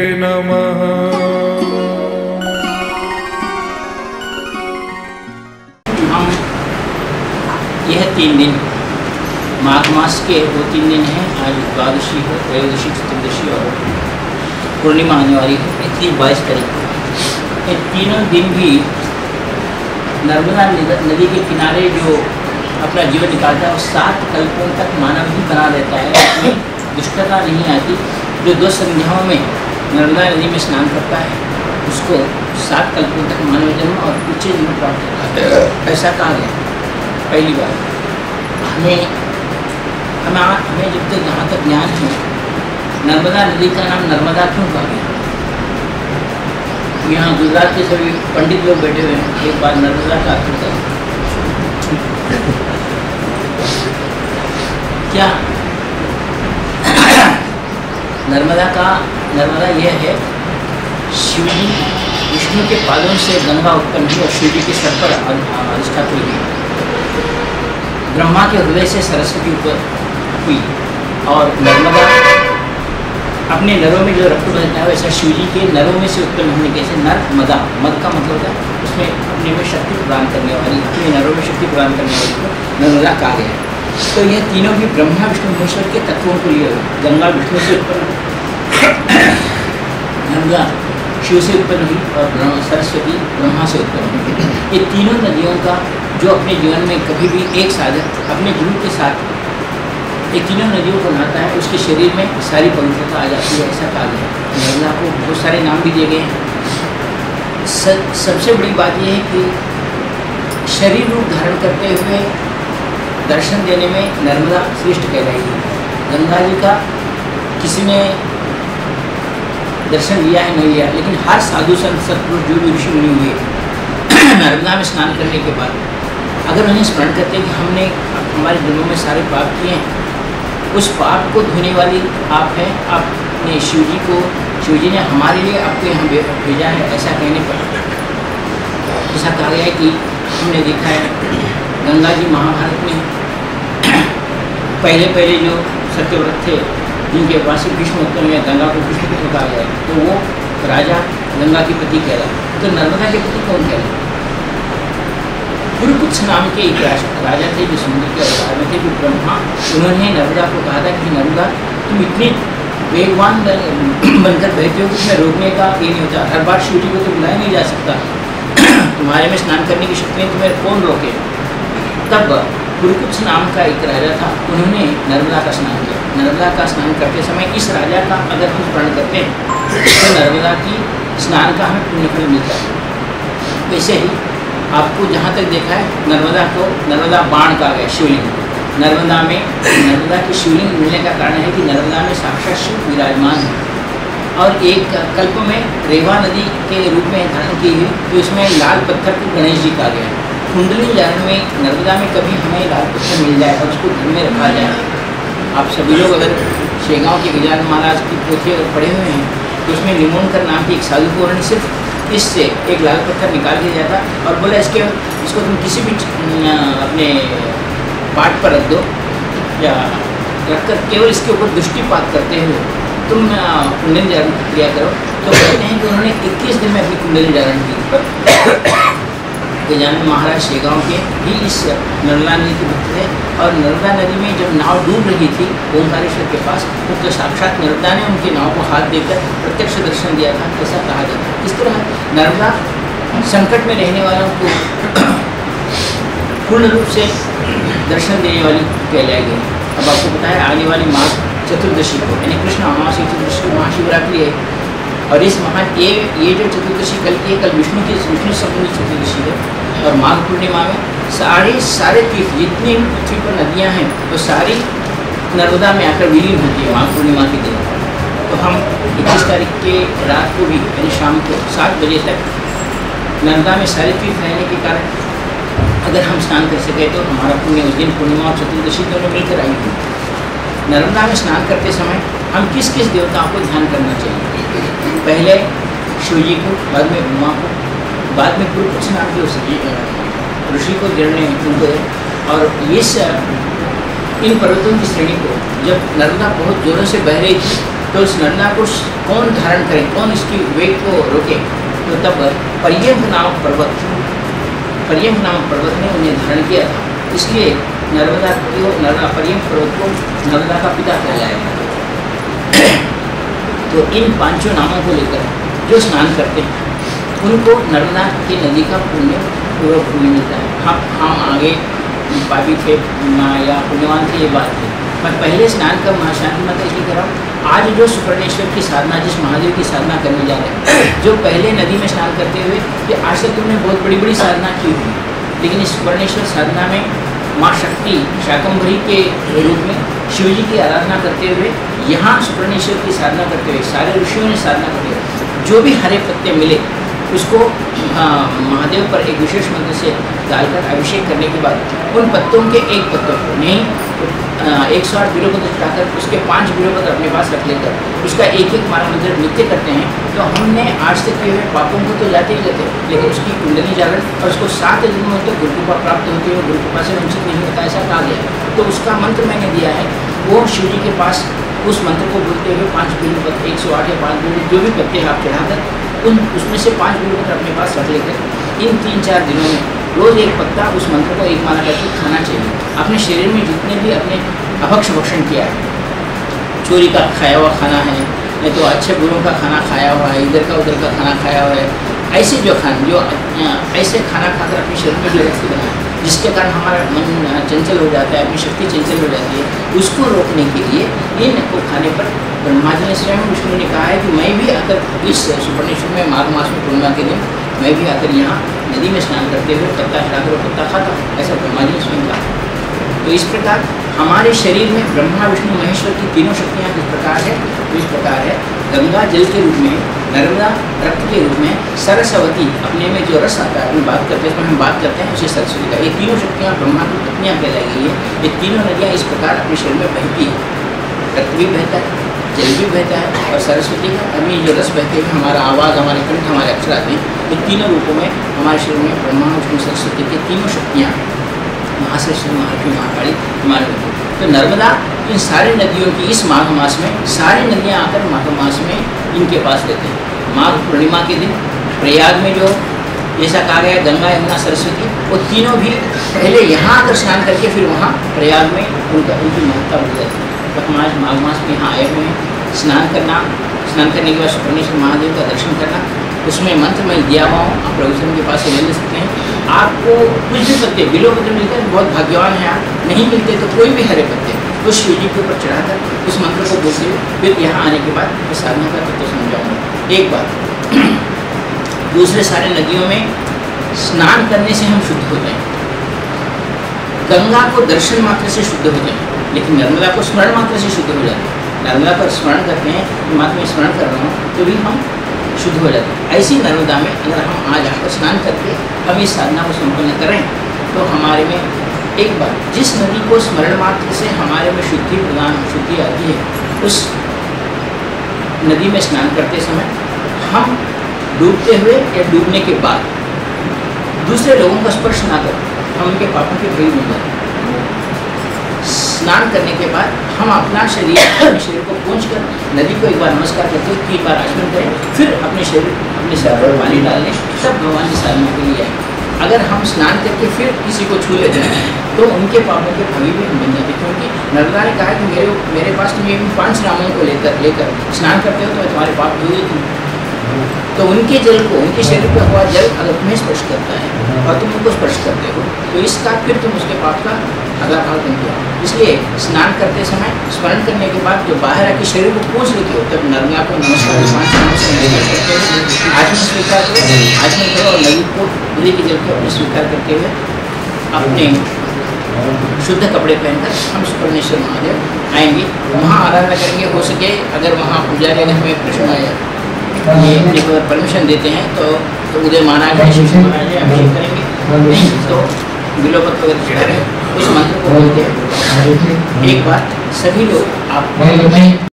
नमः। हम यह तीन दिन, माघ मास के दो तीन दिन हैं। आज द्वादशी है, त्रयोदशी, चतुर्दशी और पूर्णिमा आने वाली है इक्कीस बाईस तारीख को। ये तीनों दिन भी नर्मदा नदी के किनारे जो अपना जीवन निकालता है वो सात कल्पों तक मानव ही बना रहता है। इसमें दुष्टता नहीं आती। जो दो संध्याओं में नर्मदा नदी में स्नान करता है, उसको सात कल्पों तक मानव जन्म और उच्च जन्म प्राप्त होता है। ऐसा कहा गया। पहली बार हमें हमें हमें जब तक जहाँ तक ज्ञान है, नर्मदा नदी का नाम नर्मदा क्यों कहा गया? यहाँ गुजरात के सभी पंडित लोग बैठे हुए हैं, एक बार नर्मदा का अर्थ क्या नर्मदा का, नर्मदा यह है शिव जी विष्णु के पादों से गंगा उत्पन्न हुई और शिव जी के सर पर अधिष्ठात हुई। ब्रह्मा के हृदय से सरस्वती ऊपर हुई और नर्मदा अपने नरों में जो रक्त बहता है, वैसा शिव जी के नरों में से उत्पन्न होने के से नर, मदा। मद का मतलब होता है, उसमें अपने में शक्ति प्रदान करने वाली, अपने नरों में शक्ति प्रदान करने वाली को नर्मदा कहा गया है। तो यह तीनों भी ब्रह्मा, विष्णु, महेश्वर के तत्वों को लिए गंगा, विष्णु से उत्पन्न गंगा शिव से उत्पन्न हुई और सरस्वती ब्रह्मा से उत्पन्न हुई। ये तीनों नदियों का, जो अपने जीवन में कभी भी एक साधक, अपने गुरु के साथ, ये तीनों नदियों को नहाता है, उसके शरीर में सारी पवित्रता आ जाती है, ऐसा गया है। नर्मदा को बहुत सारे नाम भी दिए गए हैं। सबसे बड़ी बात यह है कि शरीर रूप धारण करते हुए दर्शन देने में नर्मदा श्रेष्ठ कह कहलाएगी। गंगा जी का किसी ने दर्शन लिया है, नहीं लिया लेकिन हर साधु संत सत्पुरुष जो भी ऋषि मुनि हुए, नर्मदा में स्नान करने के बाद, अगर उन्हें स्मरण करते हैं कि हमने, हमारे दिलों में सारे पाप किए हैं, उस पाप को धोने वाली आप हैं, आपने शिव जी को, शिव जी ने हमारे लिए आपको यहाँ भेजा है, ऐसा कहने पर, ऐसा कहा गया है कि हमने देखा है, गंगा जी महाभारत में पहले पहले जो सत्यव्रत थे, जिनके से भीष्म उत्पन्न गंगा को भीष्म पुत्र कहा गया तो वो राजा गंगा के पति कह रहा तो नर्मदा के पति कौन कह रहा कुरुकुत्स नाम के एक राजा थे, जो समुद्र के अवतार में थे, जो ब्रह्मा, उन्होंने नर्मदा को कहा था कि नर्मदा, तुम इतनी वेगवान बनकर बहते हो कि तुम्हें रोकने का ये नहीं होता। हर बार शिवजी को तो बुलाया नहीं जा सकता। तुम्हारे में स्नान करने की शक्ति तुम्हें कौन रोके? तब कुरुकुत्स नाम का एक राजा था, उन्होंने नर्मदा का स्नान किया। नर्मदा का स्नान करते समय इस राजा का अगर हम स्मरण करते हैं तो नर्मदा की स्नान का हमें पुण्यफल मिलता है। वैसे ही आपको जहाँ तक देखा है, नर्मदा को नर्मदा बाण कहा गया, शिवलिंग। नर्मदा में, नर्मदा की शिवलिंग मिलने का कारण है कि नर्मदा में साक्षात शिव विराजमान है। और एक कल्प में रेवा नदी के रूप में धारण की हुई तो इसमें लाल पत्थर को गणेश जी कहा गया है। कुंडली जारण में, नर्मदा में कभी हमें लाल पत्थर मिल जाए और उसको घर में रखा जाए। आप सभी लोग अगर शेगांव के गजान महाराज की पोथी अगर पढ़े हुए हैं तो उसमें निमोनकर नाम की एक साधु को उन्होंने सिर्फ़ इससे एक लाल पत्थर निकाल दिया जाता और बोला इसके, इसको तुम किसी भी अपने पाठ पर रख दो, या रखकर केवल इसके ऊपर दृष्टिपात करते हुए तुम कुंडली जागरण क्रिया करो। तो कहते हैं कि उन्होंने 21 दिन में अपनी कुंडली जागरण की गजानन महाराज शेगांव के भी इस नर्मदा नदी के भक्त थे। और नर्मदा नदी में जब नाव डूब रही थी ओंकारेश्वर के पास तो, तो साक्षात नर्मदा ने उनकी नाव को हाथ देकर प्रत्यक्ष दर्शन दिया था ऐसा कहा जाता है। इस तरह नर्मदा संकट में रहने वालों को पूर्ण रूप से दर्शन देने वाली कहलाई गई। अब आपको है आने वाली माघ चतुर्दशी को यानी कृष्ण अमावस्या चतुर्दशी महाशिवरात्रि है। और इस महा ये ये जो चतुर्दशी कल की कल विष्णु की, विष्णु सप्तमी चतुर्दशी है, और माघ पूर्णिमा में सारे सारे तीर्थ, जितनी भी पृथ्वी पर नदियाँ हैं, वो सारी नर्मदा में आकर विलीन होती है माघ पूर्णिमा के दिन। तो हम इक्कीस तारीख के रात को भी, यानी शाम को सात बजे तक नर्मदा में सारे तीर्थ रहने के कारण अगर हम स्नान कर सके तो हमारा पुण्य उस दिन पूर्णिमा और चतुर्दशी दोनों मिलकर आएगी। नर्मदा में स्नान करते समय हम किस किस देवताओं को ध्यान करना चाहिए? पहले शिव जी को, बाद में उमा को, बाद में गुरु कुछ नाम के ऋषि को गिरने उनको और इस, इन पर्वतों की श्रेणी को जब नर्मदा बहुत जोरों से बह रही थी तो तो उस नर्मदा को कौन धारण करे, कौन इसकी वेग को रोके तो तब पर्यंक नामक पर्वत पर्यंक नामक पर्वत ने उन्हें धारण किया था। इसलिए नर्मदा को, नर्मदा पर्यंक पर्वत को नर्मदा का पिता कहलाया तो इन पाँचों नामों को लेकर जो स्नान करते हैं, उनको नर्मदा की नदी का पुण्य पूर्वक पुण्य मिलता है। हम हम आगे पापी थे या पुण्यवान थे, ये बात थी मैं पहले स्नान कर महाशांति मत ऐसी कराऊँ आज जो सुपर्णेश्वर की साधना, जिस महादेव की साधना करने जा रहे हैं, जो पहले नदी में स्नान करते हुए कि आज तक तुमने बहुत बड़ी बड़ी साधना की हुई लेकिन इस सुपर्णेश्वर साधना में माँ शक्ति शाकंभरी के रूप में शिव जी की आराधना करते हुए यहाँ सुपर्णेश्वर की साधना करते हुए, सारे ऋषियों ने साधना करते हुए, जो भी हरे पत्ते मिले, उसको महादेव पर एक विशेष मंत्र से डालकर अभिषेक करने के बाद, उन पत्तों के एक पत्तों को, नहीं एक सौ आठ पत्र चढ़ाकर उसके पाँच पत्र अपने पास रख लेकर, उसका एक एक मारा मंत्र नित्य करते हैं तो हमने आज तक किए हुए पापों को तो जाते ही जाते लेकिन उसकी कुंडली जागरण और उसको सात जन्मों तक गुरुकृपा प्राप्त होती है गुरुकृपा से वंचित नहीं होता, ऐसा कहा गया तो उसका मंत्र मैंने दिया है वो शिव जी के पास उस मंत्र को बोलते हुए पाँच बिल्व पत्ते एक सौ आठ या पाँच बिल्व जो भी पत्ते आप चढ़ाकर उन उसमें से पाँच किलोमीटर अपने पास रख लेकर इन तीन चार दिनों में रोज़ एक पत्ता उस मंत्र को एक माना करके खाना चाहिए। अपने शरीर में जितने भी अपने अभक्ष भक्षण किया है, चोरी का खाया हुआ खाना है नहीं तो अच्छे बुरों का खाना खाया हुआ है, इधर का उधर का खाना खाया हुआ है, ऐसे जो खान, जो ऐसे खाना खाकर अपने शरीर में जो रखी बना है जिसके कारण हमारा मन चंचल हो जाता है अपनी शक्ति चंचल हो जाती है, उसको रोकने के लिए इनको खाने पर ब्रह्मा जी ने स्वयं विष्णु ने कहा है कि मैं भी आकर इस सुपर्णेश्वर में माघ मास में पूर्णिमा के दिन मैं भी आकर यहाँ नदी में स्नान करते हुए पत्ता हिलाकर पत्ता खाता ऐसा ब्रह्मा जी ने स्वयं कहा। तो इस प्रकार हमारे शरीर में ब्रह्मा, विष्णु, महेश्वर की तीनों शक्तियाँ किस प्रकार है, इस प्रकार है, गंगा जल के रूप में नर्मदा रक्त के रूप में सरस्वती अपने में जो रस आता है अपनी बात करते हैं उसमें हम बात करते हैं उसे सरस्वती का। ये तीनों शक्तियाँ ब्रह्मा की पत्नियाँ कहलाई गई है। ये तीनों नदियाँ इस प्रकार अपने शरीर में बहती है। रक्त भी बहता है, जल भी बहता है और सरस्वती का अभी जो रस बहते हैं हमारा आवाज़, हमारे कंठ, हमारे अक्षर आते हैं ये तीनों रूपों में हमारे शरीर में ब्रह्मा विष्णु सरस्वती की तीनों शक्तियाँ, महासरस्वती महाकाली, हमारे तो नर्मदा इन सारी नदियों की इस माघ मास में, सारी नदियाँ आकर माघ मास में इनके पास रहते हैं। माघ पूर्णिमा के दिन प्रयाग में जो जैसा कहा गया, गंगा, यमुना, सरस्वती, वो तीनों भी पहले यहाँ आकर स्नान करके फिर वहाँ प्रयाग में उनका, उनकी महत्ता बढ़ जाती है। तो हम माघ मास में यहाँ आए हुए हैं। स्नान करना, स्नान करने के बाद सुपर्णेश्वर महादेव का दर्शन करना, उसमें मंत्र मैं दिया हुआ हूँ। आप प्रभुचरण के पास से ले सकते हैं। आपको कुछ भी पत्ते बिलो मिलते हैं, बहुत भाग्यवान हैं आप। नहीं मिलते तो कोई भी हरे पत्ते उस शिव जी के ऊपर चढ़ाकर उस मंत्र को बोलते हुए, फिर यहाँ आने के बाद मैं साधना का तत्व समझाऊँगा। एक बात, दूसरे सारे नदियों में स्नान करने से हम शुद्ध हैं गंगा को दर्शन मात्र से शुद्ध हैं लेकिन नर्मदा को स्मरण मात्र से शुद्ध हो जाते हैं नर्मदा पर स्मरण करते हैं कि मात्र में स्मरण कर रहा हूँ तो भी हम शुद्ध हो जाते हैं। ऐसी नर्मदा में अगर हम आज आकर स्नान करके हम इस साधना को संपन्न करें तो हमारे में एक बार जिस नदी को स्मरण मात्र से हमारे में शुद्धि प्रदान, शुद्धि आती है, उस नदी में स्नान करते समय हम डूबते हुए या डूबने के बाद दूसरे लोगों का स्पर्श ना करें, हम उनके पापों के भय बन जाते स्नान करने के बाद हम अपना शरीर, अपने शरीर को पूछ कर नदी को एक बार नमस्कार करते हुए तीन बार आचमन करें, फिर अपने शरीर अपने शरीर पर पानी डाल लें तब भगवान की साधना के लिए अगर हम स्नान करके फिर किसी को छू लेते हैं तो उनके पापों के फली भी हम बन जाते क्योंकि नर्मदा ने कहा कि मेरे मेरे पास तुम ये पाँच रामों को लेकर लेकर स्नान करते हो तो मैं तुम्हारे पाप धो देती हूँ तो उनके जल को, उनके शरीर पर हुआ जल अगर तुम्हें स्पर्श करता है और तुम उनको स्पर्श करते हो तो इसका फिर तुम उसके पाप का अगला भाग बन गया इसलिए स्नान करते समय, स्मरण करने के बाद जो बाहर आके शरीर को पूछ लेते हो तब नर्मदा को नमस्कार आचमन स्वीकार करो आचमन करो और नदी को नदी के जल को स्वीकार करते हुए अपने शुद्ध कपड़े पहनकर हम सुपरमेश्वर महादेव आएँगे। वहाँ आराधना करेंगे। हो सके अगर वहाँ पुजारी ने हमें प्रश्न ये अगर परमिशन देते हैं तो तो उदय महाराज अभिषेक करेंगे। नहीं तो बिलोपत वगैरह चढ़ा रहे उस मंत्र को बोलते हैं एक बार सभी लोग आप